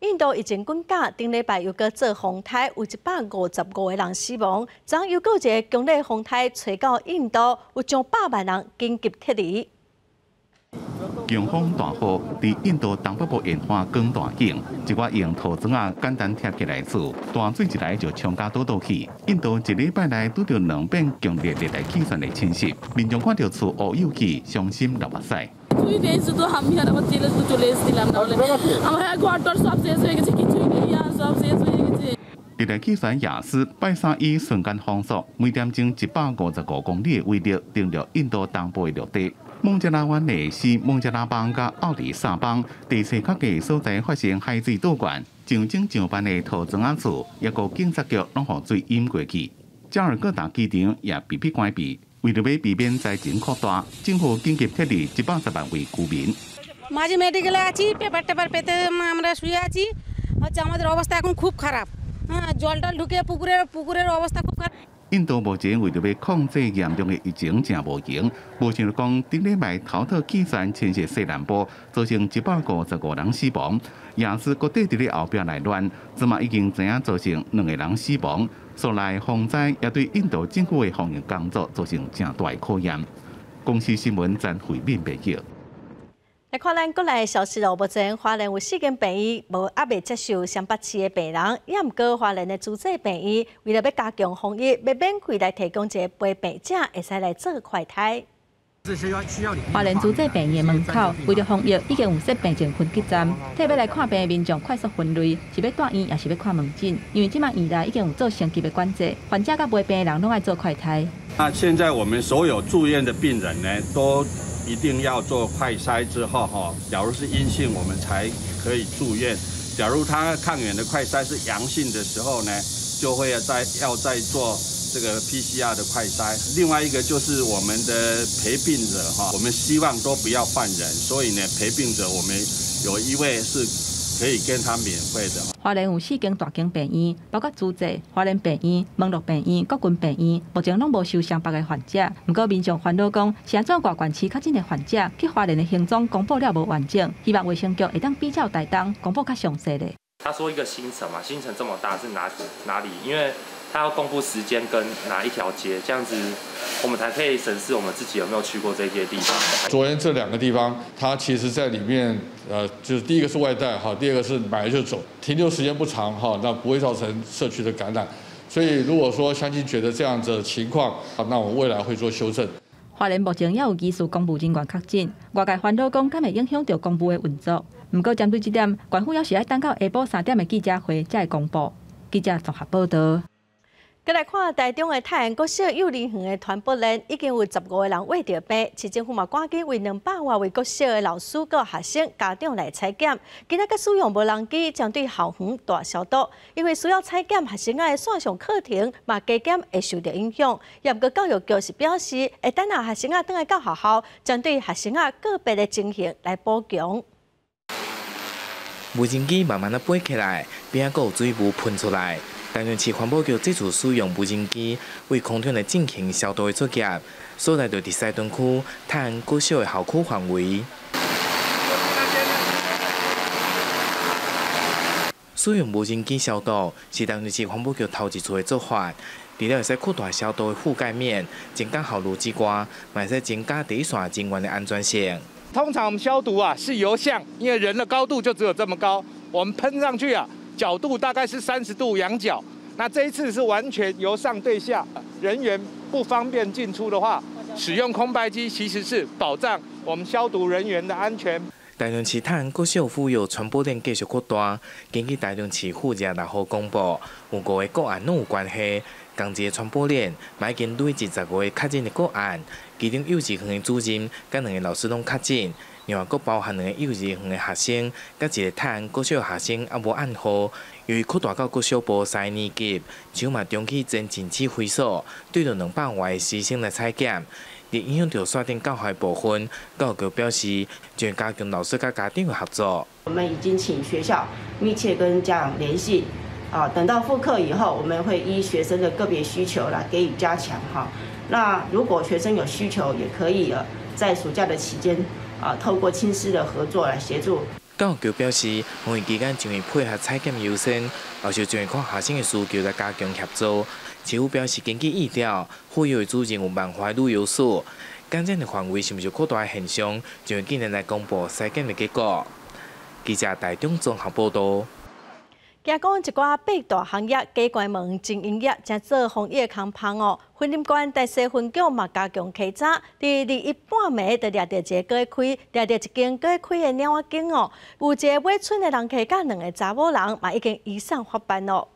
印度疫情滚架，顶礼拜又搁做风台，有一百五十五个人死亡。昨又搁一个强烈风台吹到印度，有上百万人紧急撤离。强风大雨，伫印度东北部沿海更大景，一寡用土砖啊简单贴起来厝，大水一来就冲甲倒倒去。印度一礼拜内拄着两遍强烈热带气旋的侵袭，民众看到厝乌有气，伤心流目屎。热带气旋雅斯拜三以瞬间风速每点钟一百五十五公里的威力登陆印度东部的陆地。孟加拉湾内是孟加拉邦甲奥里萨邦地势较低所在发生海水倒灌，上整上班的土砖啊厝，一个警察局拢互水淹过去。加尔各答机场也被迫关闭。为了要避免灾情扩大，政府紧急撤离一百十万位居民。মাঝে মেডিকেলে আছি পেপার টেপার পেতে আমরা শুয়ে আছি হচ্ছে আমাদের অবস্থা এখন খুব খারাপ হ্যাঁ জল টল ঢুকে পুকুরের পুকুরের অবস্থা খুব খারাপ 印度目前为着要控制严重的疫情，正无行。无想讲，顶礼拜头套气旋侵袭西南部，造成一百五十五人死亡。也是各地伫咧后壁来乱，即嘛已经知影造成两个人死亡。所来洪灾也对印度政府的防疫工作造成正大考验。公司新闻真回面报道。来看咱国内消息咯，目前华人有四间病院无还未接受三八七的病人，也毋过华人的主治病院为了要加强防疫，要免费来提供一个陪病者会使来做快筛。华人主治病院门口，为了防疫，已经有设病症分级站，特别来看病的民众快速分类，是要带院也是要看门诊。因为即卖院内已经有做升级的管制，患者甲陪病的人拢爱做快筛。那现在我们所有住院的病人呢，都一定要做快筛之后哈，假如是阴性，我们才可以住院。假如他抗原的快筛是阳性的时候呢，就会要再要再做。这个 PCR 的快筛，另外一个就是我们的陪病者哈，我们希望都不要换人，所以呢，陪病者我们有一位是可以跟他免费的。华联有四间大型病院，包括主治华联病院、门洛病院、国军病院，目前拢无收上百个患者。不过民众烦恼讲，现在外县市较真的患者去华联的行踪公布了无完整，希望卫生局会当比较大当公布较详细的。他说一个新城嘛，新城这么大是哪哪里？因为他要公布时间跟哪一条街，这样子我们才可以审视我们自己有没有去过这些地方。昨天这两个地方，它其实在里面，呃，就是第一个是外带哈，第二个是买了就走，停留时间不长哈，那不会造成社区的感染。所以如果说相信觉得这样子情况，那我们未来会做修正。华联目前也有技术公布人员确诊，外界烦恼讲，敢会影响到公布的运作。不过针对这点，官府要是要等到下晡三点的记者会才会公布。记者综合报道。再来看台中的太阳国小幼儿园的传播链，已经有十五个人胃着病，市政府嘛赶紧为两百多位国小的老师、和学生、家长来采检。今仔个使用无人机，将对校园大消毒。因为需要采检学生的线上课程，嘛加减会受到影响。也过教育局是表示，会等下学生啊，等下到学校，针对学生啊个别的情形来补强。无人机慢慢的飞起来，边个有水雾喷出来。台中市环保局这次使用无人机为空调来进行消毒的作业，所在就伫西屯区探国小的校区范围。使用无人机消毒是台中市环保局头一次的做法，除了会使扩大消毒的覆盖面，增加效率之外，也会使增加第一线人员的安全性。通常我们消毒啊是由向，因为人的高度就只有这么高，我们喷上去啊。角度大概是三十度仰角，那这一次是完全由上对下，人员不方便进出的话，使用空白机其实是保障我们消毒人员的安全。大中市碳国小妇幼传播链继续扩大，根据大中市负责六号公布，有五个个案拢有关系，同一个传播链，已经累积十个确诊的个案，其中幼稚园的主任甲两个老师拢确诊。另外，佫包含两个幼儿园的学生，甲一个泰安国小学生也无暗号。由于扩大到国小部三年级，就嘛中期真禁止会所，对着两百外师生来采检，亦影响到刷定教学部分。教育局表示，将加强老师甲家长的合作。我们已经请学校密切跟家长联系，啊，等到复课以后，我们会依学生的个别需求来给予加强哈。那如果学生有需求，也可以在暑假的期间。啊，透过亲师的合作来协助。教育局表示，防疫期间将会配合采检优先，后续将会看学生的需求来加强协助。政府表示，根据意调，会有主任有万华旅游所，感染的范围是不是扩大的现象，就会今年来公布采检的结果。记者台中综合报道。加讲一寡八大行业加关门经营业，正做防疫康胖哦。婚林关第四分局嘛加强稽查，伫二一半暝就掠到一个过开，掠到一间过开的鸟仔间哦。有一个买春的人客，甲两个查某人嘛已经移上法办哦。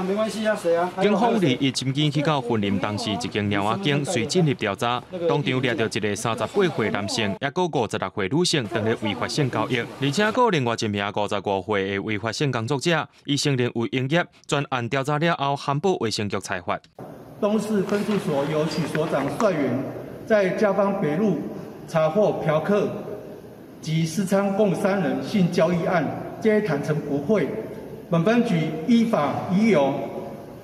没关系啊，谁啊？警方立一侦机去到婚林当时，一间鸟仔间随进入调查，当场抓到一个三十八岁男性，也个五十六岁女性，等咧违法性交易，而且个另外一名五十五岁的违法性工作者，伊承认有营业。专案调查了后，汉堡卫生局裁罚。东市分驻所由许所长率员，在嘉邦北路查获嫖客及私娼共三人性交易案，皆坦诚不讳。本分局依法已由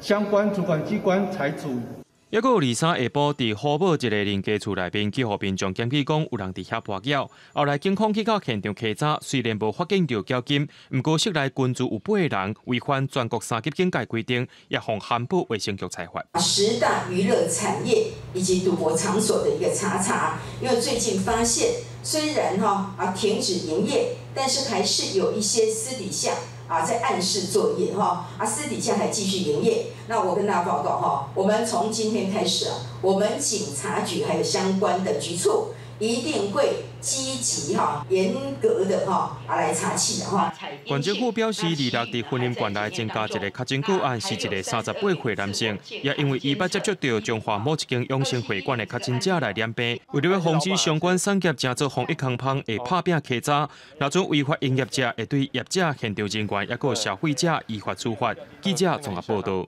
相关主管机关裁处。一个二三下晡，伫河堡一个人家厝内面，去互民众检举讲有人伫遐跋筊。后来警方去到现场稽查，虽然无发现到交金，毋过室内群住有八个人，违反全国三级警戒规定，也向汉堡卫生局裁罚。十大娱乐产业以及赌博场所的一个查查，因为最近发现，虽然哈啊停止营业，但是还是有一些私底下。啊在暗示作业哈，啊私底下还继续营业。那我跟大家报告哈，我们从今天开始啊，我们警察局还有相关的局处。一定会积极哈、严格的哈啊来查气的哈。管政府表示，二六伫婚姻馆内增加一个确诊个案，是一个三十八岁男性，也因为伊捌接触到中华某一间养生会馆的确诊者来染病，为了要防止相关产业正做防疫康方会拍拼欺诈，那种违法营业者会对业者、现场人员，也个消费者依法处罚。记者综合报道。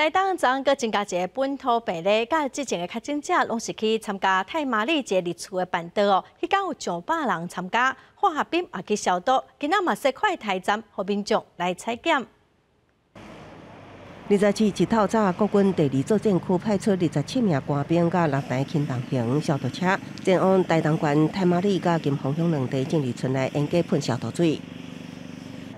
台东昨个增加一个本土病例，甲之前的确诊者拢是去参加太麻里节日出的办桌哦。迄间有上百人参加，化学兵也去消毒。今仔嘛设快台站，和民众来采检。二十七一透早，国军第二作战区派出二十七名官兵，甲六台轻重型消毒车，前往台东县太麻里甲金峰乡两地建立村内，沿街喷消毒水。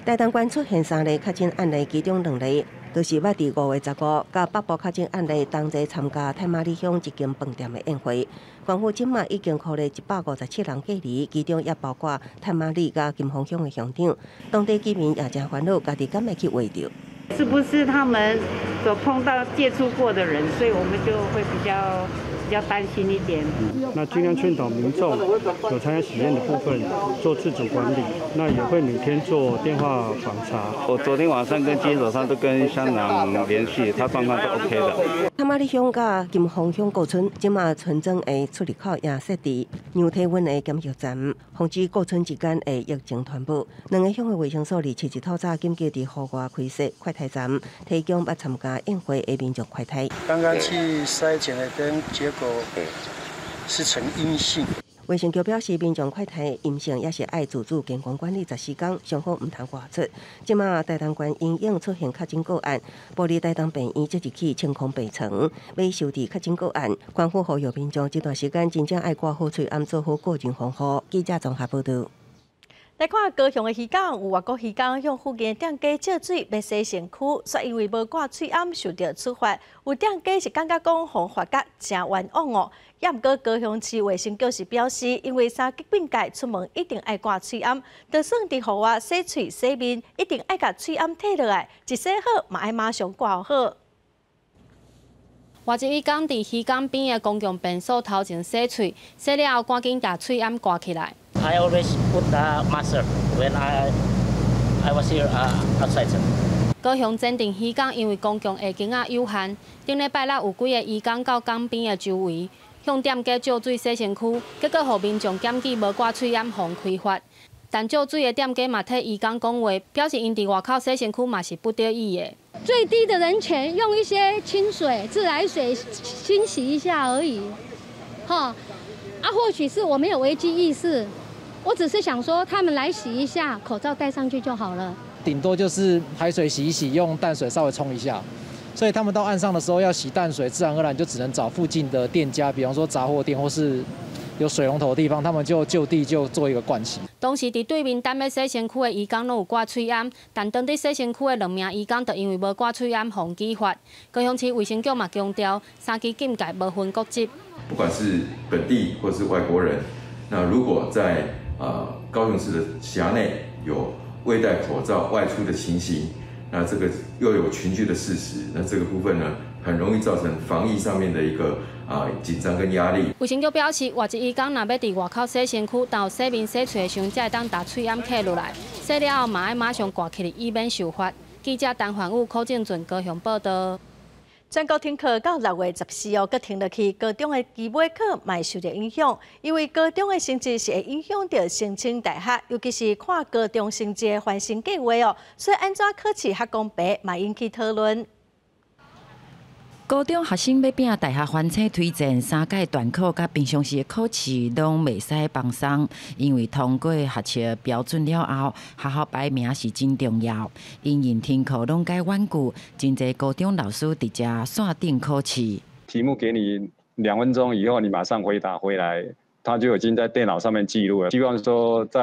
台东县出现三例确诊案例，其中两例。都是捌伫五月十五，甲北部确诊案例同齐参加泰马里乡一间饭店的宴会。官府今麦已经考虑一百五十七人隔离，其中也包括泰马里甲金峰乡的乡长。当地居民也真烦恼，家己敢会去围着？是不是他们所碰到接触过的人？所以我们就会比较。比较担心一点，那尽量劝导民众有参加喜宴的部分做自主管理，那也会每天做电话访查。我昨天晚上跟今天早上都跟香港联系，他状况都 OK 的。他妈的乡甲金峰乡古村，今嘛村庄的出入口也设置量体温的检测站，防止古村之间的疫情传播。两个乡的卫生所二七一透早紧急伫户外开设快筛站，提供不参加宴会的民众快筛。刚刚去筛检的跟结果。是呈阴性。卫生局表示，民众快筛阴性也是爱自主健康管理十四天，上好唔通外出。即马大东县因应出现确诊个案，玻璃台东病院即日起清空病床，未收治确诊个案。关乎呼吁民众这段时间真正爱挂好嘴，按做好个人防护。记者综合报道。来看高雄的鱼港，有外国鱼港向附近店家借水要洗身躯，却因为无挂嘴暗受到处罚。有店家是感觉讲方法甲真冤枉哦。也毋过高雄市卫生局是表示，因为三级病界出门一定爱挂嘴暗，就算伫户外洗嘴洗面，一定爱甲嘴暗摕落来，一洗好嘛爱马上挂好。我一渔港伫渔港边的公共便所头前洗嘴，洗了后赶紧把嘴暗挂起来。I always put the mask when I I was here outside. 高雄镇定渔港因为公共下景啊有限，顶礼拜六有几个渔港到港边的周围向店家借水洗身躯，结果互民众检举无挂嘴掩防开发。但借水的店家嘛替渔港讲话，表示因伫外口洗身躯嘛是不得已的。最低的人权，用一些清水、自来水清洗一下而已。哈，啊，或许是我没有危机意识。我只是想说，他们来洗一下，口罩戴上去就好了。顶多就是海水洗一洗，用淡水稍微冲一下。所以他们到岸上的时候要洗淡水，自然而然就只能找附近的店家，比方说杂货店或是有水龙头的地方，他们就就地就做一个灌洗。当时伫对面等要洗身躯的渔工拢有挂喙安，但当地洗身躯的两名渔工就因为无挂喙安，防举发。高雄市卫生局嘛强调，三级禁戒无分国籍。不管是本地或是外国人，那如果在呃，高雄市的辖内有未戴口罩外出的情形，那这个又有群聚的事实，那这个部分呢，很容易造成防疫上面的一个啊紧张跟压力。卫生局表示，外籍义工若要伫外口洗身躯、到洗面、洗嘴的时候，才会当打喙掩盖落来，洗了后嘛要马上挂起来，以免受罚。记者陈焕武、柯正俊高雄报道。全国停课到六月十四号，搁停落去，高中的期末课卖受着影响，因为高中的成绩是会影响到申请大学，尤其是看高中成绩的翻新计划哦，所以安怎考试较公平，嘛引起讨论。高中学生要拼大学翻车推荐三届段考甲平常时的考试拢未使放松，因为通过学习标准了后，学校排名是真重要。因应听课拢该顽固，真侪高中老师直接线定考试。题目给你两分钟以后，你马上回答回来，他就已经在电脑上面记录了。希望说在，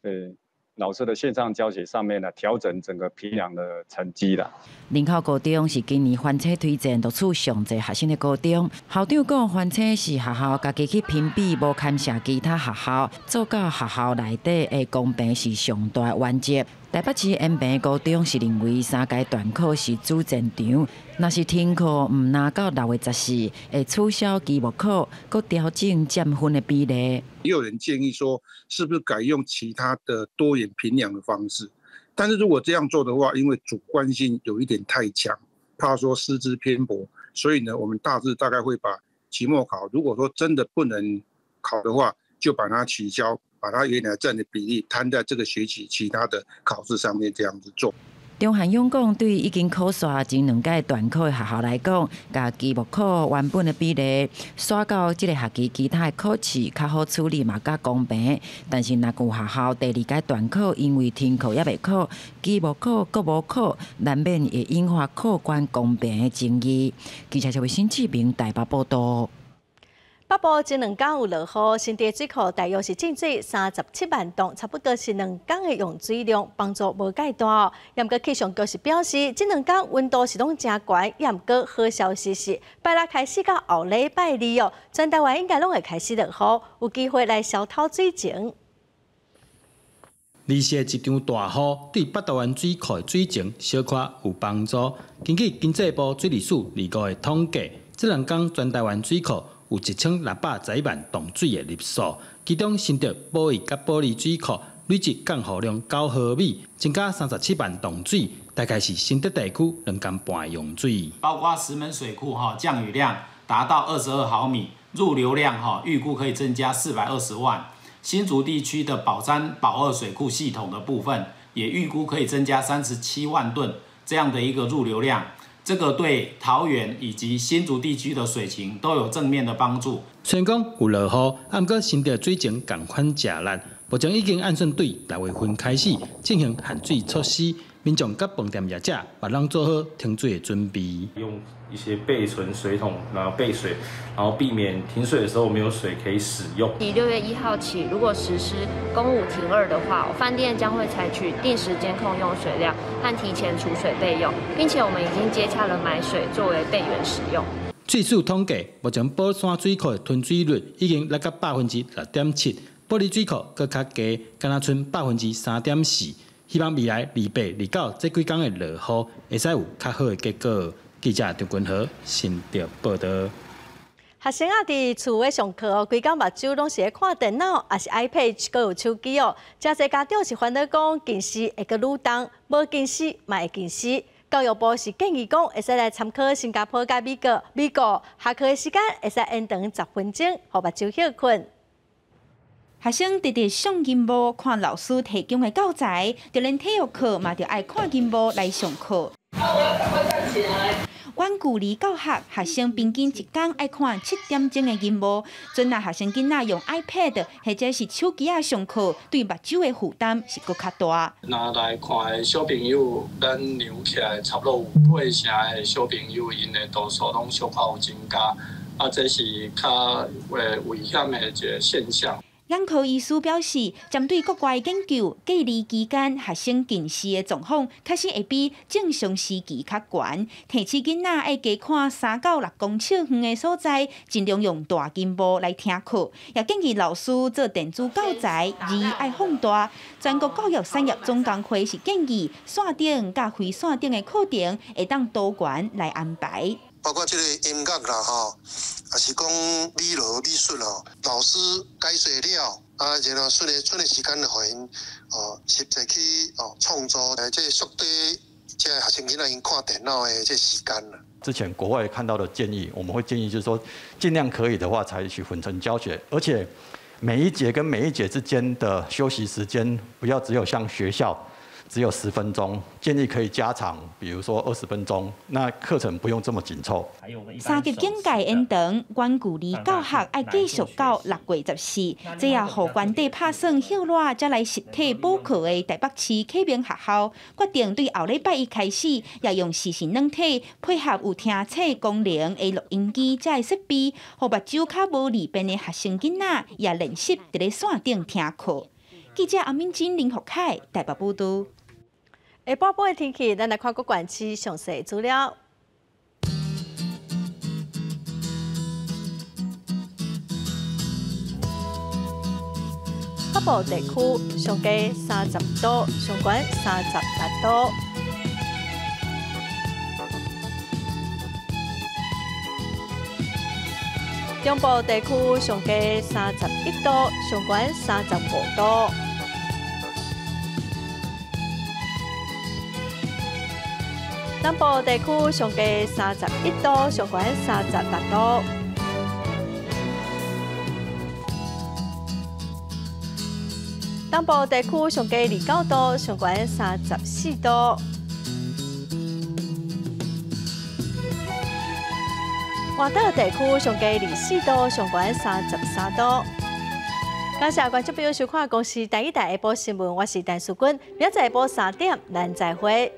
呃。老师的线上教学上面呢，调整整个批量的成绩啦。林口高中是今年翻车推荐读出上侪学生的高中，校长讲翻车是学校家己去评比，无看下其他学校，做到学校内底的公平是上大原则。台北市延平高中是认为三阶段考是主战场，若是停课毋拿到六月十四，会取消期末考，搁调整减分的比例。也有人建议说，是不是改用其他的多元评量的方式？但是如果这样做的话，因为主观性有一点太强，怕说师资偏薄，所以呢，我们大致大概会把期末考，如果说真的不能考的话，就把它取消。把它原来占的比例摊在这个学期其他的考试上面，这样子做。中韩勇讲，对已经考刷前两届短考的学校来讲，甲期末考原本的比例刷到这个学期其他的考试较好处理嘛，较公平。但是若有学校第二届短考因为停课也未考，期末考阁无考，难免会引发客观公平的争议。记者就会新志明台北报道。北部这两天有落雨，新店水库大约是进水三十七万吨，差不多是两天的用水量，帮助无介大。也毋过气象局是表示，这两天温度是拢真高，也毋过好消息是，拜六开始到后礼拜二哦，全台湾应该拢会开始落雨，有机会来消透水情。而且一场大雨对北台湾水库的水情小可有帮助。根据经济部水利署二个的统计，这两天全台湾水库。有一千六百十万桶水的入数，其中新竹保育甲保利水库累计降雨量九毫米，增加三十七万桶水，大概是新竹地区两间半用水。包括石门水库哈降雨量达到二十二毫米，入流量哈预估可以增加四百二十万。新竹地区的宝山宝二水库系统的部分，也预估可以增加三十七万吨这样的一个入流量。这个对桃园以及新竹地区的水情都有正面的帮助。虽然讲有落雨，按过新的水情赶快加难，目前已经按顺对六月份开始进行限水措施。民众甲饭店业者，把人做好停水的准备。一些备存水桶，然后备水，然后避免停水的时候没有水可以使用。以六月一号起，如果实施公务停二的话，饭店将会采取定时监控用水量和提前储水备用，并且我们已经接洽了买水作为备源使用。据数统计，目前宝山水库的吞水率已经达到百分之六点七，玻璃水库更较低，干那剩百分之三点四。希望未来二八、二九这几天的落雨，会使有较好的结果。记者张君和新竹报道。学生啊，伫厝诶上课哦，规工目睭拢是咧看电脑，也是 iPad，搁有手机哦。真侪家长是烦恼讲，近视会搁愈重，无近视嘛会近视。教育部是建议讲，会使来参考新加坡甲美国，美国下课诶时间会使延长十分钟，互目睭休困。学生直直上荧幕看老师提供诶教材，就连体育课嘛，就爱看荧幕来上课。阮距离教学，学生平均一天爱看七点钟的荧幕。阵那学生囡仔用 iPad 或者是手机啊上课，对目睭的负担是搁较大。拿来看小朋友，咱留起来差不多有八成的小朋友，因的度数拢小可有增加，啊，这是较危危险的一个现象。眼科医师表示，针对国外研究，隔离期间学生近视的状况，确实会比正常时期较悬。提醒囡仔爱加看三到六公尺远的所在，尽量用大荧幕来听课。也建议老师做电子教材，二爱放大。全国教育产业总工会是建议线顶甲非线顶的课程，会当多元来安排。包括这个音乐啦，吼，也是讲美罗美术吼，老师解说了，啊，然后剩的剩的时间的话，哦，实际去哦创作，诶，这缩短这学生囡仔因看电脑的这时间啦。之前国外看到的建议，我们会建议就是说，尽量可以的话，采取混成教学，而且每一节跟每一节之间的休息时间，不要只有像学校。只有十分钟，建议可以加长，比如说二十分钟，那课程不用这么紧凑。三级境界延长，关距离教学要继续到六月十四。这也互关地拍算休热，再来实体补课的台北市启明学校，决定对后礼拜一开始，也用实时软体配合有听册功能的录音机这设备，互目睭较无利便的学生囡仔也练习伫咧线顶听课。记者阿敏金林福凯台北报道。下半部的天气，咱来看各管区详细资料。北部地区上低三十度，上悬三十八度。中部地区上低三十一度，上悬三十五度。南部地区上低三十一度，上悬三十八度。南部地区上低二九度，上悬三十四度。华岛地区上低二四度，上悬三十三度。感谢观众朋友收看《公司第一台下播新闻》，我是陈淑君，明仔下播三点，咱再会。